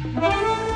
Bye.